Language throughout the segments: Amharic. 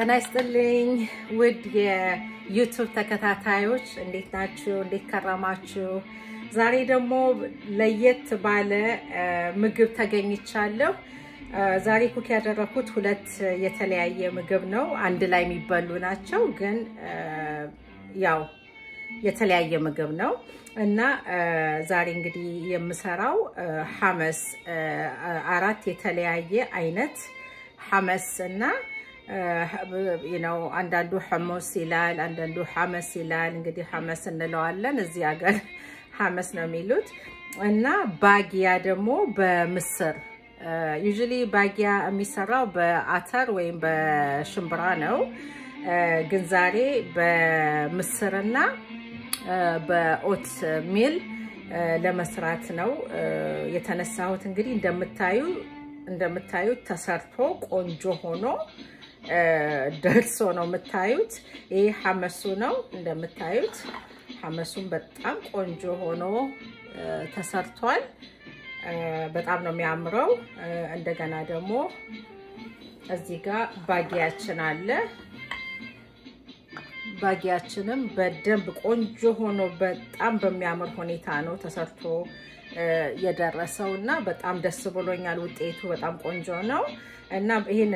ጤና ይስጥልኝ ውድ የዩቱብ ተከታታዮች እንዴት ናችሁ? እንዴት ከረማችሁ? ዛሬ ደግሞ ለየት ባለ ምግብ ተገኝቻለሁ። ዛሬ ኩክ ያደረኩት ሁለት የተለያየ ምግብ ነው። አንድ ላይ የሚበሉ ናቸው፣ ግን ያው የተለያየ ምግብ ነው እና ዛሬ እንግዲህ የምሰራው ሐመስ አራት የተለያየ አይነት ሐመስ እና ነው። አንዳንዱ ሐሞስ ይላል፣ አንዳንዱ ሐመስ ይላል። እንግዲህ ሐመስ እንለዋለን እዚህ ሀገር ሐመስ ነው የሚሉት እና ባጊያ ደግሞ በምስር ዩዥሊ ባጊያ የሚሰራው በአተር ወይም በሽምብራ ነው። ግን ዛሬ በምስርና በኦት ሚል ለመስራት ነው የተነሳሁት። እንግዲህ እንደምታዩ እንደምታዩት ተሰርቶ ቆንጆ ሆኖ ደርሶ ነው የምታዩት። ይህ ሐመሱ ነው እንደምታዩት። ሐመሱን በጣም ቆንጆ ሆኖ ተሰርቷል። በጣም ነው የሚያምረው። እንደገና ደግሞ እዚህ ጋር ባጊያችን አለ። ባጊያችንም በደንብ ቆንጆ ሆኖ በጣም በሚያምር ሁኔታ ነው ተሰርቶ የደረሰው እና በጣም ደስ ብሎኛል። ውጤቱ በጣም ቆንጆ ነው እና ይህን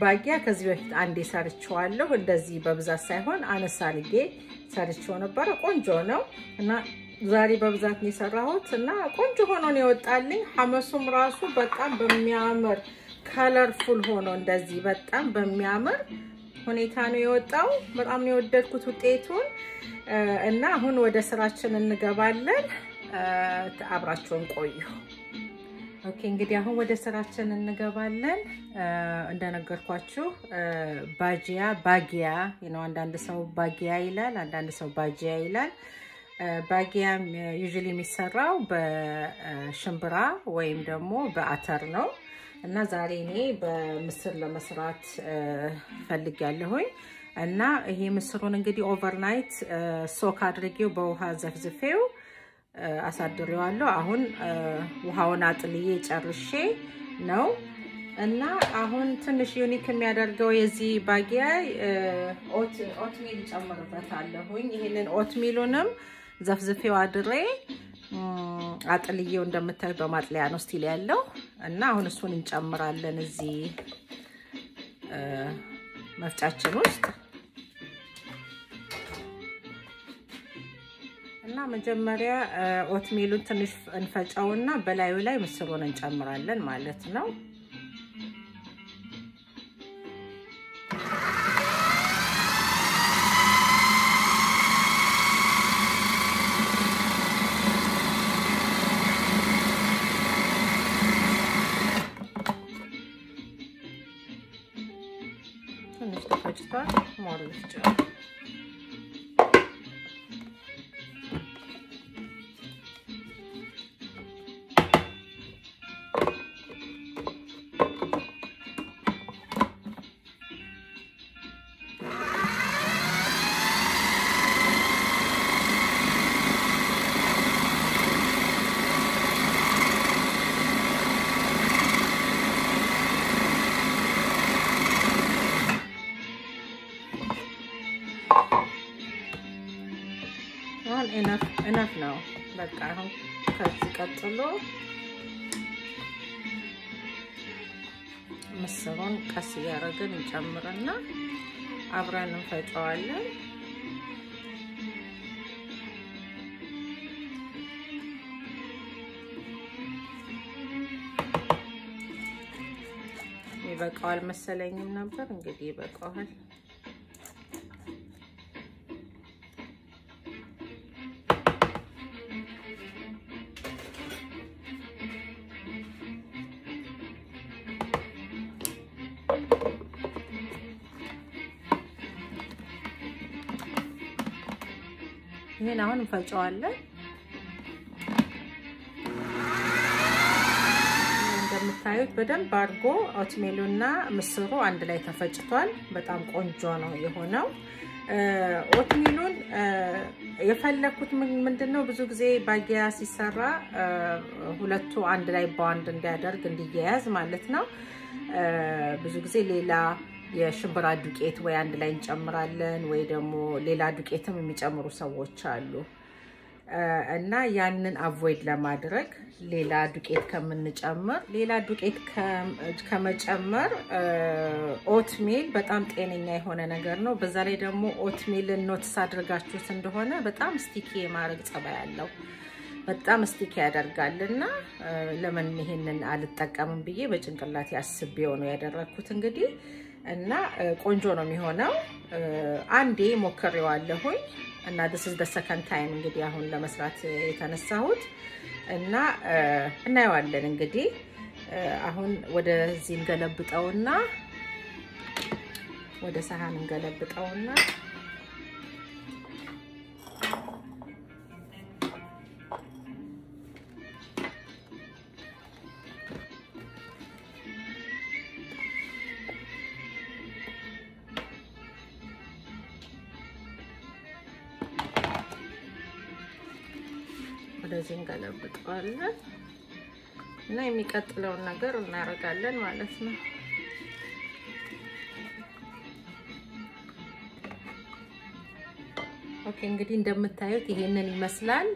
ባጊያ ከዚህ በፊት አንዴ ሰርቼዋለሁ። እንደዚህ በብዛት ሳይሆን አነስ አድርጌ ሰርቼው ነበረ። ቆንጆ ነው እና ዛሬ በብዛት ነው የሰራሁት እና ቆንጆ ሆኖ ነው የወጣልኝ። ሐመሱም ራሱ በጣም በሚያምር colorful ሆኖ እንደዚህ በጣም በሚያምር ሁኔታ ነው የወጣው። በጣም ነው የወደድኩት ውጤቱን እና አሁን ወደ ስራችን እንገባለን። አብራችሁን ቆዩ። Okay እንግዲህ አሁን ወደ ስራችን እንገባለን። እንደነገርኳችሁ ባጂያ ባጊያ ነው። አንዳንድ ሰው ባጊያ ይላል፣ አንዳንድ ሰው ባጂያ ይላል። ባጊያ usually የሚሰራው በሽምብራ ወይም ደግሞ በአተር ነው እና ዛሬ እኔ በምስር ለመስራት ፈልጊያለሁኝ እና ይሄ ምስሩን እንግዲህ overnight soak አድርጌው በውሃ ዘፍዝፌው አሳድሬዋለሁ። አሁን ውሃውን አጥልዬ ጨርሼ ነው እና አሁን ትንሽ unique የሚያደርገው የዚህ ባጊያ oatmeal ጨምርበታለሁኝ። ይህንን oatmeal ኡንም ዘፍዝፌው አድሬ አጥልዬው እንደምታዩ በማጥለያ ነው still ያለው እና አሁን እሱን እንጨምራለን እዚህ መፍጫችን ውስጥ እና መጀመሪያ oatmeal ኡን ትንሽ እንፈጨውና በላዩ ላይ ምስሩን እንጨምራለን ማለት ነው። ትንሽ ተፈጭቷል። ሞር ልፍጭ ኢነፍ ነው። በቃ አሁን ከዚህ ቀጥሎ ምስሩን ቀስ እያደረግን እንጨምርና አብረን እንፈጨዋለን። ይበቃዋል መሰለኝም ነበር እንግዲህ ይበቃዋል። ይህን አሁን እንፈጨዋለን። እንደምታዩት በደንብ አድርጎ ኦትሜሉና ምስሩ አንድ ላይ ተፈጭቷል። በጣም ቆንጆ ነው የሆነው። ኦትሚሉን የፈለኩት ምንድን ነው ብዙ ጊዜ ባጊያ ሲሰራ ሁለቱ አንድ ላይ በአንድ እንዲያደርግ እንዲያያዝ ማለት ነው። ብዙ ጊዜ ሌላ የሽምብራ ዱቄት ወይ አንድ ላይ እንጨምራለን ወይ ደግሞ ሌላ ዱቄትም የሚጨምሩ ሰዎች አሉ። እና ያንን avoid ለማድረግ ሌላ ዱቄት ከምንጨምር ሌላ ዱቄት ከመጨመር oatmeal በጣም ጤነኛ የሆነ ነገር ነው። በዛ ላይ ደግሞ oatmeal ን notice አድርጋችሁት እንደሆነ በጣም sticky የማድረግ ጸባይ ያለው በጣም sticky ያደርጋል እና ለምን ይሄንን አልጠቀምም ብዬ በጭንቅላት አስቤው ነው ያደረግኩት እንግዲህ እና ቆንጆ ነው የሚሆነው። አንዴ ሞክሬዋለሁኝ እና this is the second time እንግዲህ አሁን ለመስራት የተነሳሁት እና እናየዋለን እንግዲህ አሁን ወደዚህ እንገለብጠውና ወደ ሰሃን እንገለብጠውና እንገለብጠዋለን እና የሚቀጥለውን ነገር እናደርጋለን ማለት ነው። ኦኬ እንግዲህ እንደምታዩት ይሄንን ይመስላል።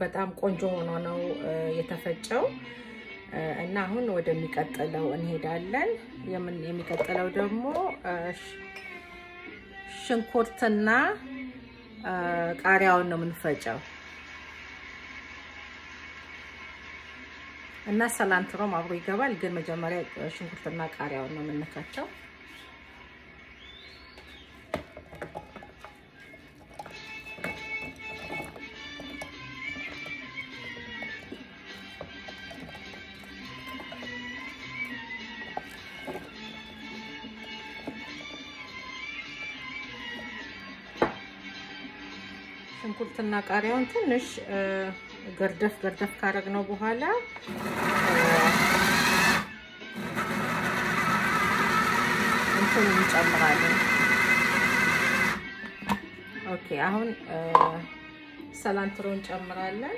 በጣም ቆንጆ ሆኖ ነው የተፈጨው እና አሁን ወደሚቀጥለው እንሄዳለን። የሚቀጥለው ደግሞ ሽንኩርትና ቃሪያውን ነው የምንፈጨው እና ሰላንትሮም አብሮ ይገባል። ግን መጀመሪያ ሽንኩርትና ቃሪያውን ነው የምንከቸው። ሽንኩርትና ቃሪያውን ትንሽ ገርደፍ ገርደፍ ካረግነው በኋላ እንትን እንጨምራለን። okay አሁን cilantro እንጨምራለን።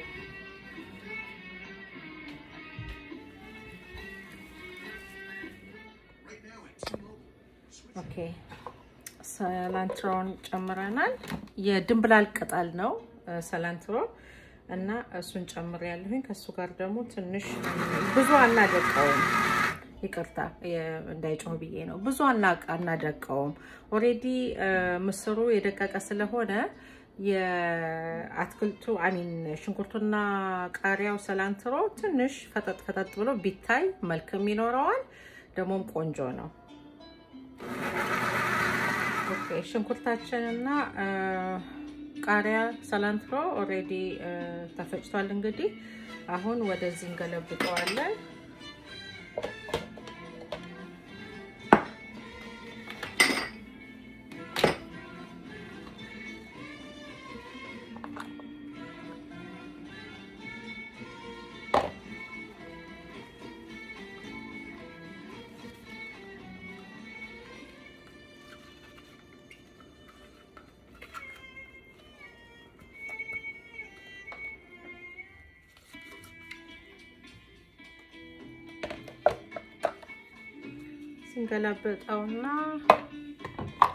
okay cilantro ን ጨምረናል። የድንብላል ቅጠል ነው cilantro እና እሱን ጨምር ያለሁኝ። ከእሱ ጋር ደግሞ ትንሽ ብዙ አናደቀውም፣ ይቅርታ እንዳይጮህ ብዬ ነው። ብዙ አናደቀውም። already ምስሩ የደቀቀ ስለሆነ የአትክልቱ I mean ሽንኩርቱና ቃሪያው cilantro ትንሽ ፈጠጥ ፈጠጥ ብሎ ቢታይ መልክም ይኖረዋል፣ ደግሞም ቆንጆ ነው። ሽንኩርታችንና ቃሪያ ሰላንትሮ ኦሬዲ ተፈጭቷል። እንግዲህ አሁን ወደዚህ እንገለብጠዋለን። ስንገላበጠውና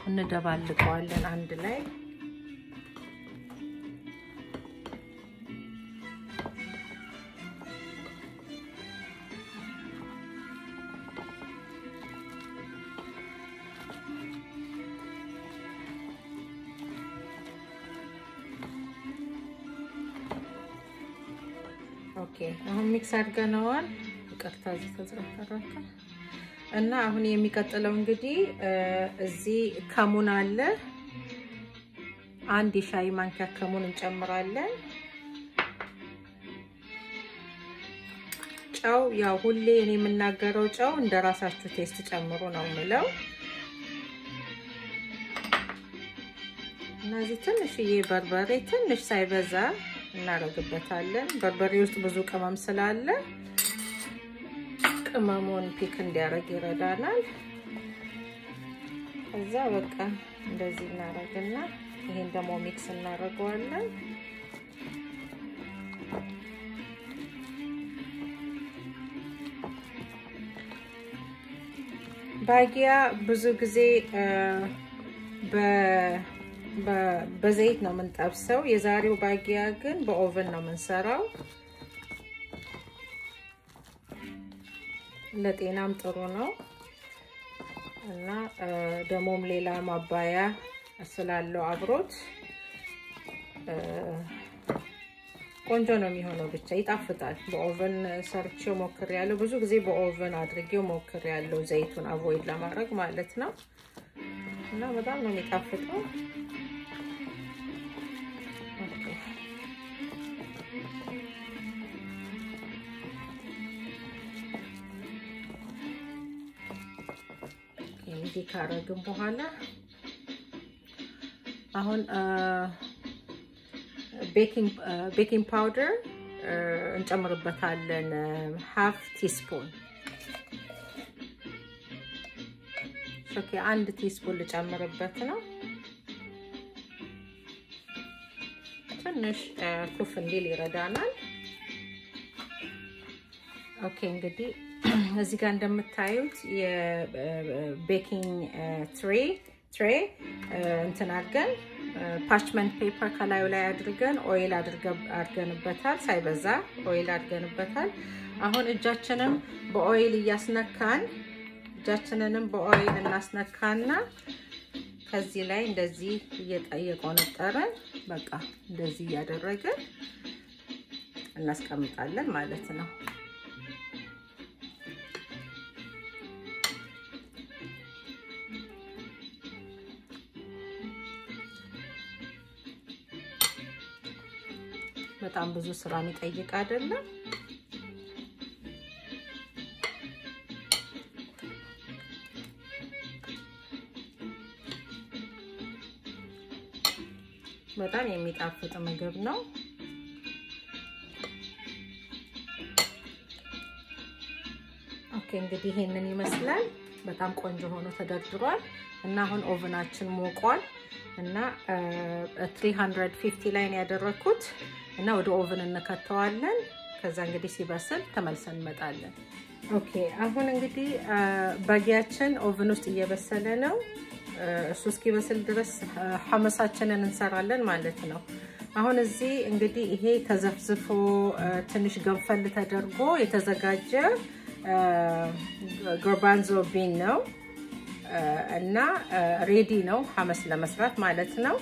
እንደባልቀዋለን አንድ ላይ ኦኬ አሁን mix አድርገነዋል። ይቅርታ እዚህ እና አሁን የሚቀጥለው እንግዲህ እዚህ ከሙን አለ። አንድ የሻይ ማንኪያ ከሙን እንጨምራለን። ጨው ያው ሁሌ እኔ የምናገረው ጨው እንደ ራሳችሁ taste ጨምሩ ነው የምለው። እና እዚህ ትንሽዬ በርበሬ ትንሽ ሳይበዛ እናደርግበታለን። በርበሬ ውስጥ ብዙ ቅመም ስላለ ቅመሙን pick እንዲያደርግ ይረዳናል። ከዛ በቃ እንደዚህ እናደርግና ይሄን ደግሞ mix እናደርገዋለን። ባጊያ ብዙ ጊዜ በዘይት ነው የምንጠብሰው። የዛሬው ባጊያ ግን በ oven ነው የምንሰራው። ለጤናም ጥሩ ነው እና ደግሞም ሌላ ማባያ ስላለው አብሮት ቆንጆ ነው የሚሆነው። ብቻ ይጣፍጣል። በ oven ሰርቼው ሞክሬያለሁ። ብዙ ጊዜ በ oven አድርጌው ሞክሬያለሁ፣ ዘይቱን avoid ለማድረግ ማለት ነው። እና በጣም ነው የሚጣፍጠው። እንዲህ ካረግን በኋላ አሁን baking powder እንጨምርበታለን። half teaspoon okay፣ አንድ teaspoon ልጨምርበት ነው። ትንሽ ኩፍ እንዲል ይረዳናል። okay እንግዲህ እዚህ ጋር እንደምታዩት የ baking tray tray እንትን አድርገን parchment paper ከላዩ ላይ አድርገን oil አድርገንበታል። ሳይበዛ oil አድርገንበታል። አሁን እጃችንም በኦይል እያስነካን እጃችንንም በኦይል እናስነካና ከዚህ ላይ እንደዚህ እየቆነጠረን በቃ እንደዚህ እያደረግን እናስቀምጣለን ማለት ነው። በጣም ብዙ ስራ የሚጠይቅ አይደለም። በጣም የሚጣፍጥ ምግብ ነው። okay እንግዲህ ይሄንን ይመስላል። በጣም ቆንጆ ሆኖ ተደርድሯል እና አሁን oven አችን ሞቋል እና 350 ላይ ነው ያደረኩት እና ወደ oven እንከተዋለን። ከዛ እንግዲህ ሲበስል ተመልሰን እንመጣለን። okay አሁን እንግዲህ ባጊያችን oven ውስጥ እየበሰለ ነው። እሱ እስኪበስል ድረስ hummus አችንን እንሰራለን ማለት ነው። አሁን እዚህ እንግዲህ ይሄ ተዘፍዝፎ ትንሽ ገንፈል ተደርጎ የተዘጋጀ garbanzo bean ነው እና ready ነው hummus ለመስራት ማለት ነው።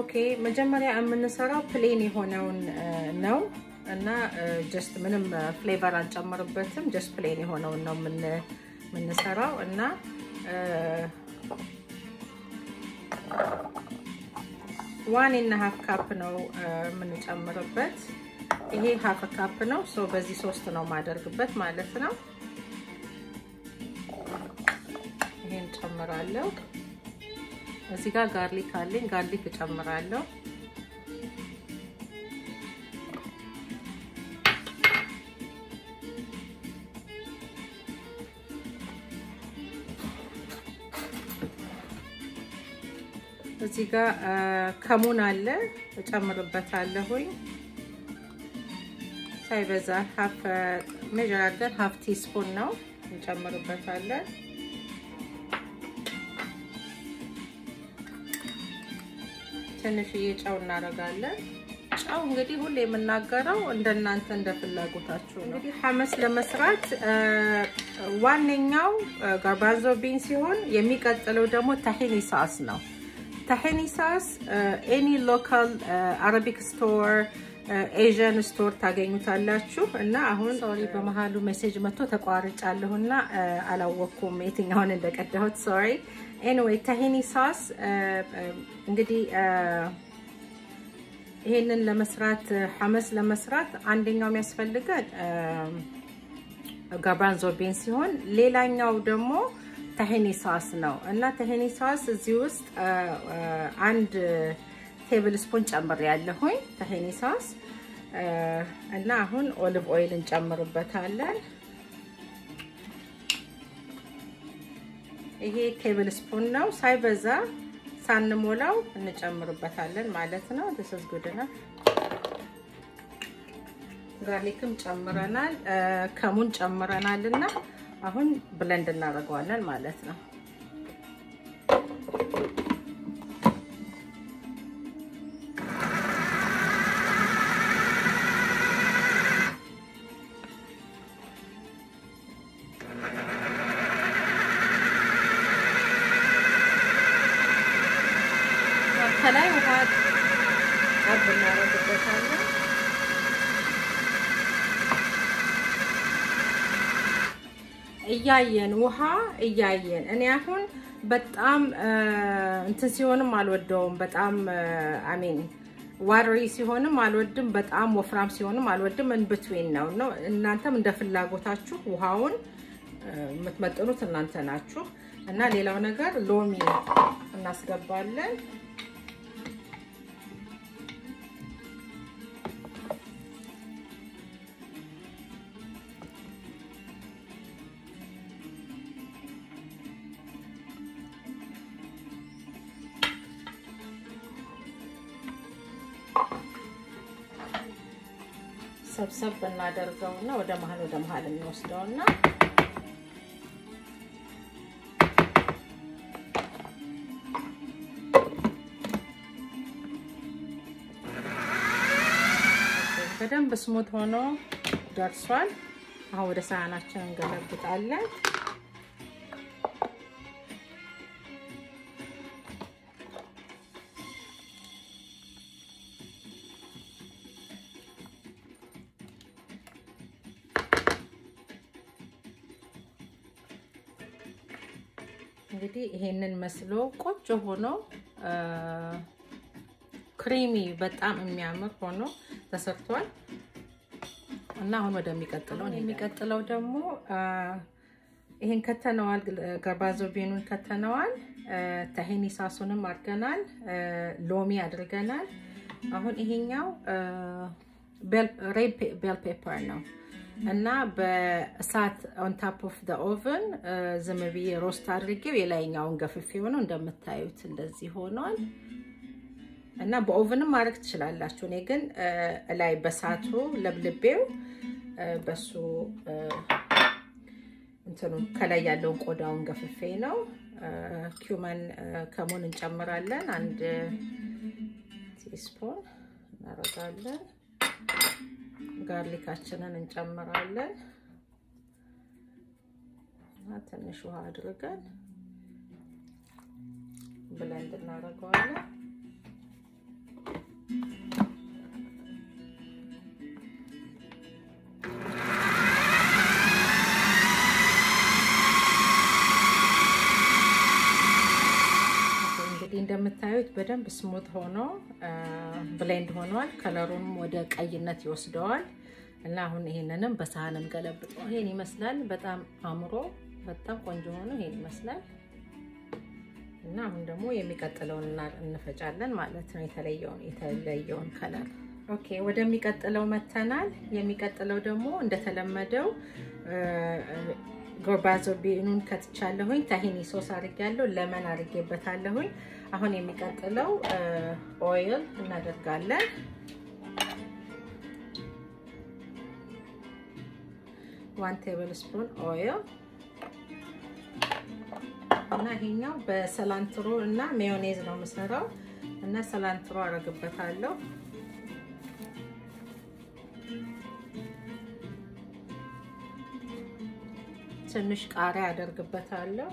okay መጀመሪያ የምንሰራው plain የሆነውን ነው እና just ምንም flavor አንጨምርበትም። just plain የሆነውን ነው የምንሰራው እና one እና half cup ነው የምንጨምርበት። ይሄ half cup ነው። so በዚህ ሶስት ነው ማደርግበት ማለት ነው። ይሄን ጨምራለሁ። እዚህ ጋር garlic አለኝ። garlic እጨምራለሁ። እዚህ ጋር ከሙን አለ እጨምርበታለሁኝ። ሳይበዛ ሀፍ ሜዥር አድርገን ሀፍ ቲስፑን ነው እንጨምርበታለን። ትንሽዬ ጨው እናደርጋለን። ጨው እንግዲህ ሁሌ የምናገረው እንደናንተ እንደ ፍላጎታችሁ ነው። እንግዲህ ሐመስ ለመስራት ዋነኛው garbanzo bean ሲሆን የሚቀጥለው ደግሞ tahini sauce ነው። tahini sauce any local Arabic store Asian store ታገኙታላችሁ። እና አሁን sorry በመሀሉ message መጥቶ ተቋርጫለሁ እና አላወቅኩም የትኛውን እንደቀዳሁት sorry። anyway tahini sauce እንግዲህ ይሄንን ለመስራት hummus ለመስራት አንደኛው የሚያስፈልገን garbanzo bean ሲሆን ሌላኛው ደግሞ tahini sauce ነው እና tahini sauce እዚህ ውስጥ አንድ tablespoon ጨምር ያለሁኝ tahini sauce እና አሁን olive oil እንጨምርበታለን። ይሄ tablespoon ነው፣ ሳይበዛ ሳንሞላው እንጨምርበታለን ማለት ነው። so good ና ጋርሊክም ጨምረናል፣ ከሙን ጨምረናል እና አሁን ብለንድ እናደርገዋለን ማለት ነው። እያየን ውሃ እያየን እኔ አሁን በጣም እንትን ሲሆንም አልወደውም። በጣም አሜን ዋሪ ሲሆንም አልወድም። በጣም ወፍራም ሲሆንም አልወድም። እንብትዌን ነው ነው። እናንተም እንደ ፍላጎታችሁ ውሃውን የምትመጥኑት እናንተ ናችሁ። እና ሌላው ነገር ሎሚ እናስገባለን። ሰብሰብ እናደርገውና ወደ መሀል ወደ መሀል እንወስደውና በደንብ ስሙት ሆኖ ደርሷል። አሁን ወደ ሳህናችን እንገለብጣለን። እንግዲህ ይሄንን መስሎ ቆንጆ ሆኖ creamy በጣም የሚያምር ሆኖ ተሰርቷል እና አሁን ወደሚቀጥለው የሚቀጥለው ደግሞ ይሄን ከተነዋል። garbanzo bean ኑን ከተነዋል። tahini sauce ኡንም አድርገናል። ሎሚ አድርገናል። አሁን ይሄኛው red bell pepper ነው እና በእሳት on top of the oven ዝም ብዬ roast አድርጌው የላይኛውን ገፍፌ ሆነው እንደምታዩት እንደዚህ ሆኗል። እና በ oven ም ማድረግ ትችላላችሁ። እኔ ግን ላይ በሳቱ ለብልቤው በሱ እንትኑ ከላይ ያለውን ቆዳውን ገፍፌ ነው። cumin ከሙን እንጨምራለን። አንድ teaspoon እናደርጋለን። ጋርሊካችንን እንጨምራለን እና ትንሽ ውሃ አድርገን ብለንድ እናደርገዋለን። እንደምታዩት በደንብ smooth ሆኖ blend ሆኗል። color ኡንም ወደ ቀይነት ይወስደዋል እና አሁን ይሄንንም በሳህን እንገለብጠው። ይሄን ይመስላል። በጣም አምሮ በጣም ቆንጆ ሆኖ ይሄን ይመስላል እና አሁን ደግሞ የሚቀጥለውን እንፈጫለን ማለት ነው። የተለየውን የተለየውን color okay። ወደሚቀጥለው መጥተናል። የሚቀጥለው ደግሞ እንደተለመደው garbanzo bean ኑን ከትቻለሁኝ። tahini sauce አድርጌያለሁ። lemon አድርጌበታለሁኝ። አሁን የሚቀጥለው oil እናደርጋለን። one tablespoon oil እና ይሄኛው በ cilantro እና ሜዮኔዝ ነው የምሰራው እና cilantro አደርግበታለሁ። ትንሽ ቃሪያ አደርግበታለሁ።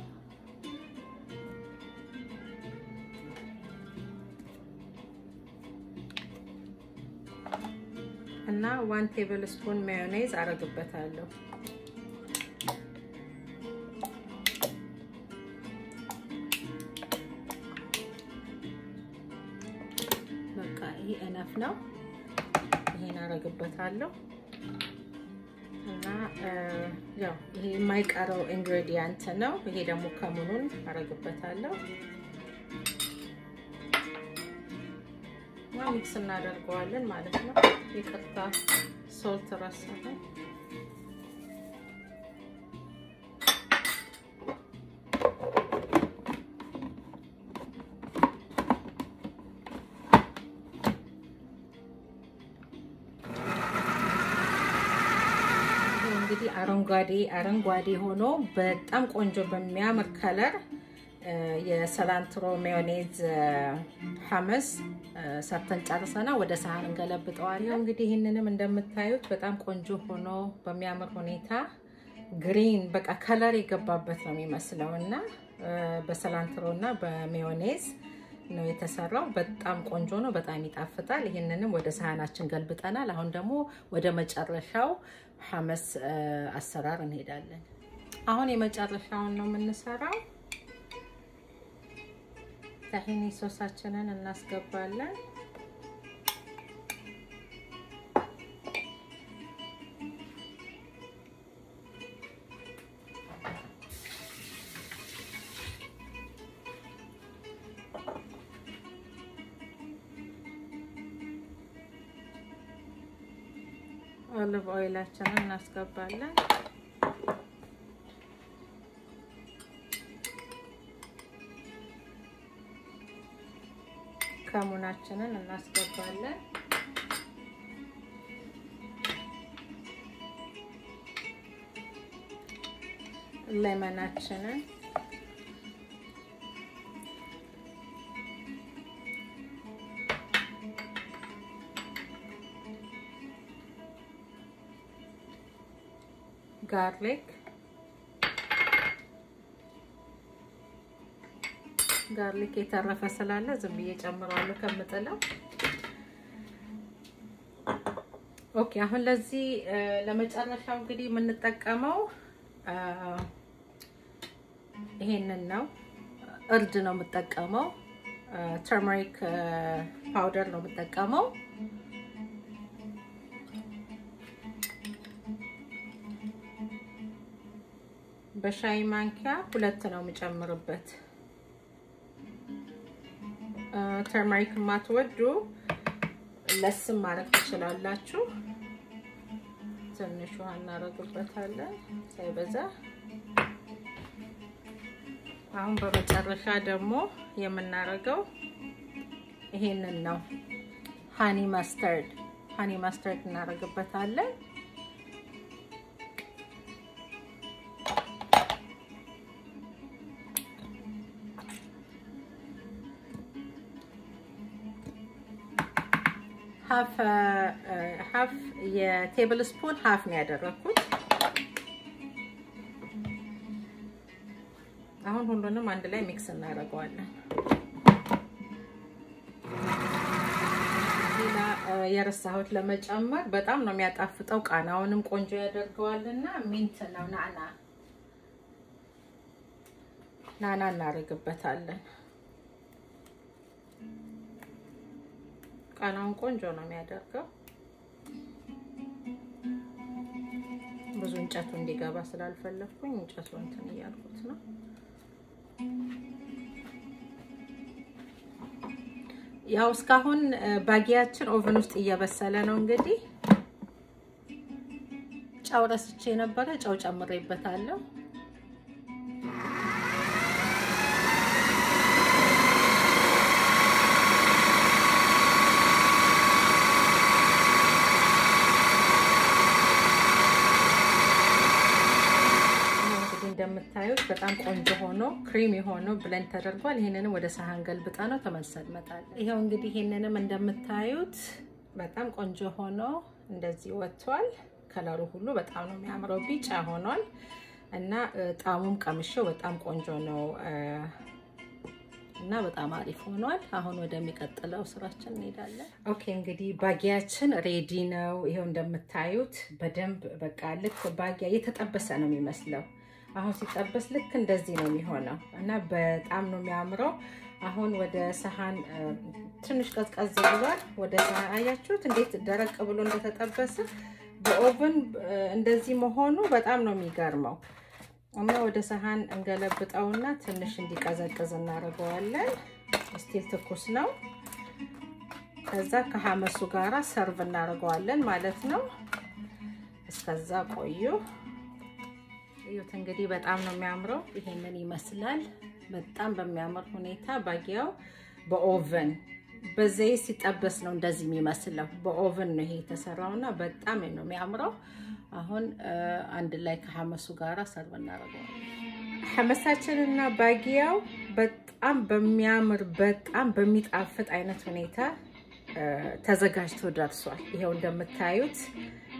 እና one tablespoon mayonnaise አደርግበታለሁ። በቃ ይሄ enough ነው። ይሄን አደርግበታለሁ። እና ያው ይሄ የማይቀረው ingredient ነው። ይሄ ደግሞ ከሙኑን አረግበታለሁ። mix እናደርገዋለን ማለት ነው። ይቅርታ salt ረሳለን። እንግዲህ አረንጓዴ አረንጓዴ ሆኖ በጣም ቆንጆ በሚያምር color የ cilantro mayonnaise hummus ሰርተን ጨርሰናል ወደ ሳህን እንገለብጠዋለን። እንግዲህ ይህንንም እንደምታዩት በጣም ቆንጆ ሆኖ በሚያምር ሁኔታ green በቃ color የገባበት ነው የሚመስለው እና በ cilantro እና በሜዮኔዝ ነው የተሰራው። በጣም ቆንጆ ነው፣ በጣም ይጣፍጣል። ይህንንም ወደ ሳህናችን ገልብጠናል። አሁን ደግሞ ወደ መጨረሻው hummus አሰራር እንሄዳለን። አሁን የመጨረሻውን ነው የምንሰራው። ታሂኒ ሶሳችንን እናስገባለን። ኦሊቭ ኦይላችንን እናስገባለን። ከሙናችንን እናስገባለን። ሌመናችንን garlic garlic የተረፈ ስላለ ዝም ብዬ ጨምረዋለሁ ከምጥለው። okay አሁን ለዚህ ለመጨረሻው እንግዲህ የምንጠቀመው ይሄንን ነው። እርድ ነው የምጠቀመው። turmeric powder ነው የምጠቀመው። በሻይ ማንኪያ ሁለት ነው የምጨምርበት። turmeric የማትወዱ less ም ማድረግ ትችላላችሁ። ትንሽ ውሃ እናደርግበታለን ሳይበዛ። አሁን በመጨረሻ ደግሞ የምናደርገው ይሄንን ነው፣ honey mustard። honey mustard እናደርግበታለን። half የ tablespoon half ነው ያደረኩት። አሁን ሁሉንም አንድ ላይ mix እናደርገዋለን። ሌላ የረሳሁት ለመጨመር በጣም ነው የሚያጣፍጠው፣ ቃናውንም ቆንጆ ያደርገዋልና mint ነው ናና ናና እናደርግበታለን። ቃናውን ቆንጆ ነው የሚያደርገው። ብዙ እንጨቱ እንዲገባ ስላልፈለግኩኝ እንጨቱ እንትን እያልኩት ነው። ያው እስካሁን ባጊያችን ኦቨን ውስጥ እየበሰለ ነው። እንግዲህ ጨው ረስቼ የነበረ ጨው ጨምሬበታለሁ። እንደምታዩት በጣም ቆንጆ ሆኖ ክሪም የሆነው blend ተደርጓል። ይህንንም ወደ ሳህን ገልብጠነው ተመልሰን እንመጣለን። ይኸው እንግዲህ ይህንንም እንደምታዩት በጣም ቆንጆ ሆኖ እንደዚህ ወጥቷል። color ኡ ሁሉ በጣም ነው የሚያምረው፣ ቢጫ ሆኗል እና ጣሙም ቀምሼው በጣም ቆንጆ ነው እና በጣም አሪፍ ሆኗል። አሁን ወደሚቀጥለው ስራችን እንሄዳለን። okay እንግዲህ ባጊያችን ready ነው። ይኸው እንደምታዩት በደንብ በቃ ልክ ባጊያ የተጠበሰ ነው የሚመስለው። አሁን ሲጠበስ ልክ እንደዚህ ነው የሚሆነው እና በጣም ነው የሚያምረው። አሁን ወደ ሰሃን ትንሽ ቀዝቀዝ ብሏል። ወደ ሰሃን አያችሁት እንዴት ደረቅ ብሎ እንደተጠበሰ በ oven እንደዚህ መሆኑ በጣም ነው የሚገርመው። እና ወደ ሰሃን እንገለብጠውና ትንሽ እንዲቀዘቅዝ እናደርገዋለን። still ትኩስ ነው። ከዛ ከ hummus ኡ ጋራ serve እናደርገዋለን ማለት ነው። እስከዛ ቆዩ። እዩት እንግዲህ በጣም ነው የሚያምረው። ይሄንን ይመስላል። በጣም በሚያምር ሁኔታ ባጊያው በ oven በዘይት ሲጠበስ ነው እንደዚህ የሚመስለው። በ oven ነው ይሄ የተሰራው እና በጣም ነው የሚያምረው። አሁን አንድ ላይ ከሐመሱ ጋር serve እናደርገዋለን። ሐመሳችን እና ባጊያው በጣም በሚያምር በጣም በሚጣፍጥ አይነት ሁኔታ ተዘጋጅቶ ደርሷል። ይሄው እንደምታዩት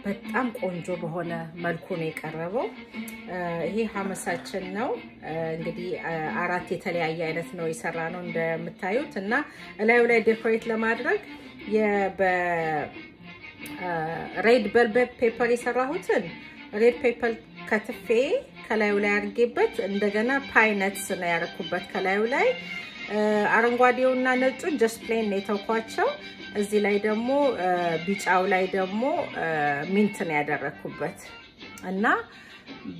በጣም ቆንጆ በሆነ መልኩ ነው የቀረበው። ይሄ ሐመሳችን ነው እንግዲህ አራት የተለያየ አይነት ነው የሰራነው እንደምታዩት እና እላዩ ላይ decorate ለማድረግ በ red bell pepper የሰራሁትን red pepper ከትፌ ከላዩ ላይ አድርጌበት እንደገና pine nuts ነው ያደረኩበት ከላዩ ላይ አረንጓዴውና ነጩን just plain ነው የተውኳቸው። እዚህ ላይ ደግሞ ቢጫው ላይ ደግሞ mint ነው ያደረኩበት እና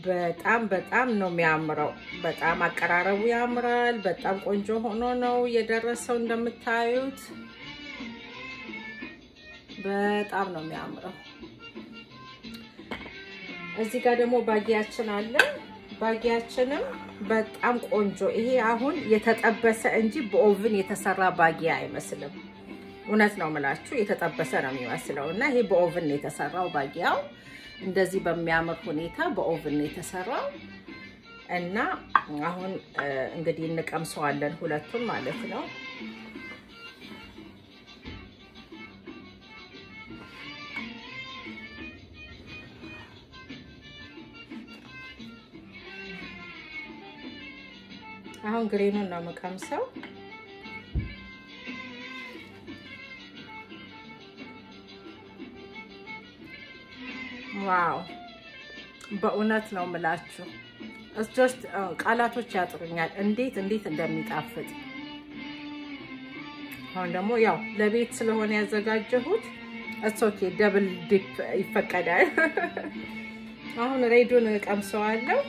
በጣም በጣም ነው የሚያምረው። በጣም አቀራረቡ ያምራል። በጣም ቆንጆ ሆኖ ነው የደረሰው እንደምታዩት በጣም ነው የሚያምረው። እዚህ ጋር ደግሞ ባጊያችን አለ። ባጊያችንም በጣም ቆንጆ ይሄ አሁን የተጠበሰ እንጂ በኦቭን የተሰራ ባጊያ አይመስልም። እውነት ነው የምላችሁ የተጠበሰ ነው የሚመስለው እና ይሄ በኦቭን የተሰራው ባጊያው እንደዚህ በሚያምር ሁኔታ በኦቭን የተሰራው እና አሁን እንግዲህ እንቀምሰዋለን ሁለቱን ማለት ነው። አሁን green ኡን ነው የምቀምሰው። wow በእውነት ነው የምላችሁ፣ just ቃላቶች ያጥሩኛል እንዴት እንዴት እንደሚጣፍጥ። አሁን ደግሞ ያው ለቤት ስለሆነ ያዘጋጀሁት it's okay double dip ይፈቀዳል። አሁን red ኡን ቀምሰዋለሁ።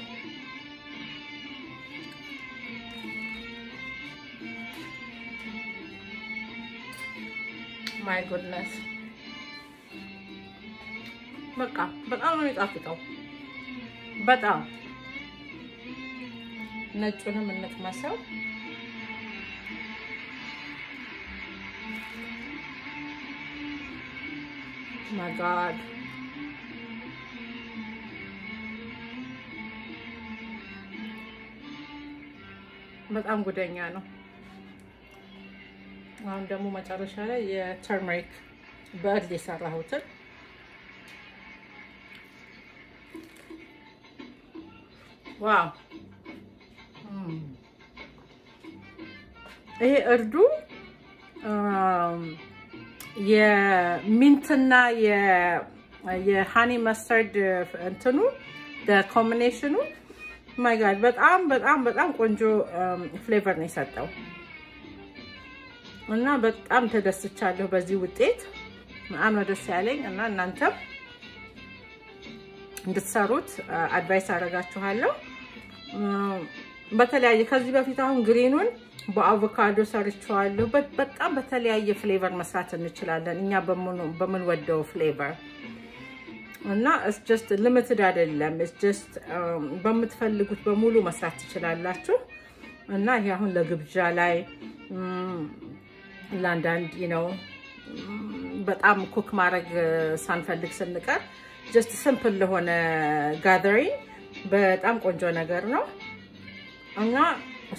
ማይ ጉድነስ በቃ በጣም ነው የሚጣፍጠው። በጣም ነጩንም እንቅመሰው። ማይ ጋድ በጣም ጉደኛ ነው። አሁን ደግሞ መጨረሻ ላይ የተርመሪክ በእርድ የሰራሁትን ዋው ይሄ እርዱ የሚንትና የሃኒ መስተርድ እንትኑ combination ኡ my በጣም በጣም በጣም ቆንጆ flavor ነው የሰጠው እና በጣም ተደስቻለሁ በዚህ ውጤት። በጣም ነው ደስ ያለኝ እና እናንተም እንድትሰሩት advice አደርጋችኋለሁ። በተለያየ ከዚህ በፊት አሁን green ኡን በአቮካዶ ሰርቸዋለሁ። በጣም በተለያየ flavor መስራት እንችላለን እኛ በምንወደው flavor እና just limited አይደለም። just በምትፈልጉት በሙሉ መስራት ትችላላችሁ። እና ይሄ አሁን ለግብዣ ላይ ለአንዳንድ ነው በጣም cook ማድረግ ሳንፈልግ ስንቀር just simple ለሆነ gathering በጣም ቆንጆ ነገር ነው እና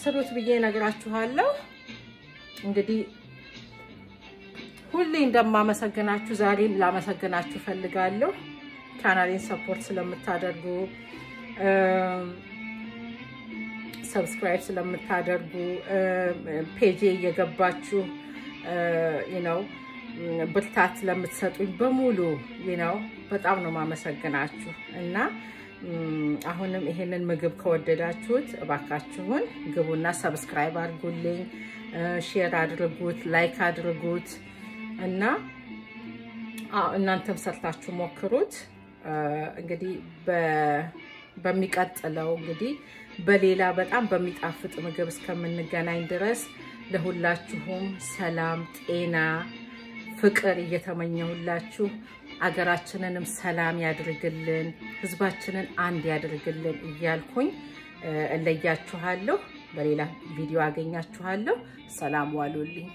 ስሩት ብዬ ነግራችኋለሁ። እንግዲህ ሁሌ እንደማመሰግናችሁ ዛሬም ላመሰግናችሁ ፈልጋለሁ። channel ኤን support ስለምታደርጉ subscribe ስለምታደርጉ ፔጄ እየገባችሁ ነው ብርታት ለምትሰጡኝ በሙሉ ነው በጣም ነው ማመሰግናችሁ እና አሁንም ይሄንን ምግብ ከወደዳችሁት እባካችሁን ግቡና subscribe አድርጉልኝ፣ share አድርጉት፣ like አድርጉት እና እናንተም ሰርታችሁ ሞክሩት። እንግዲህ በሚቀጥለው እንግዲህ በሌላ በጣም በሚጣፍጥ ምግብ እስከምንገናኝ ድረስ ለሁላችሁም ሰላም፣ ጤና፣ ፍቅር እየተመኘሁላችሁ አገራችንንም ሰላም ያድርግልን፣ ህዝባችንን አንድ ያድርግልን እያልኩኝ እለያችኋለሁ። በሌላ ቪዲዮ አገኛችኋለሁ። ሰላም ዋሉልኝ።